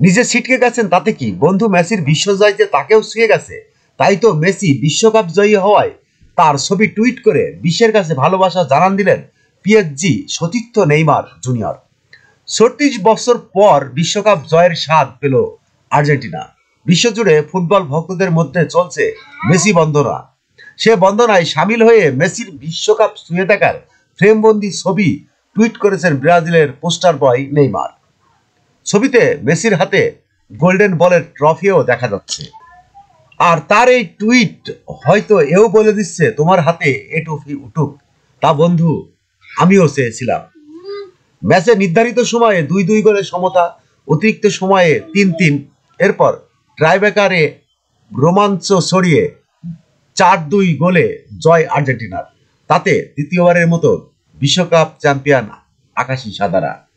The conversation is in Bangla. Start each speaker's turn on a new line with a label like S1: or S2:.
S1: নিজে ছিটকে গেছেন তাতে কি? বন্ধু মেসির বিশ্বজয় যে তাকেও ছুঁয়ে গেছে, তাই তো মেসি বিশ্বকাপ জয়ী হওয়ায় তার ছবি টুইট করে বিশ্বের কাছে ভালোবাসা জানান দিলেন পিএসজি সতীর্থ নেইমার জুনিয়র। ছত্রিশ বছর পর বিশ্বকাপ জয়ের স্বাদ পেল আর্জেন্টিনা। বিশ্বজুড়ে ফুটবল ভক্তদের মধ্যে চলছে মেসি বন্দনা। সে বন্দনায় সামিল হয়ে মেসির বিশ্বকাপ ছুঁয়ে থাকার ফ্রেমবন্দি ছবি টুইট করেছেন ব্রাজিলের পোস্টার বয় নেইমার। ছবিতে মেসির হাতে গোল্ডেন বলের ট্রফিও দেখা যাচ্ছে। আর তার এই টুইট হয়তো এও বলে দিচ্ছে, তোমার হাতে এ ট্রফি উঠুক। তা বন্ধু, আমিও চেয়েছিলাম। ম্যাচে নির্ধারিত সময়ে দুই দুই গোলে সমতা, অতিরিক্ত সময়ে তিন তিন এরপর ট্রাইবেকারে রোমাঞ্চ ছড়িয়ে চার দুই গোলে জয় আর্জেন্টিনার। তাতে দ্বিতীয়বারের মতো বিশ্বকাপ চ্যাম্পিয়ন আকাশী সাদারা।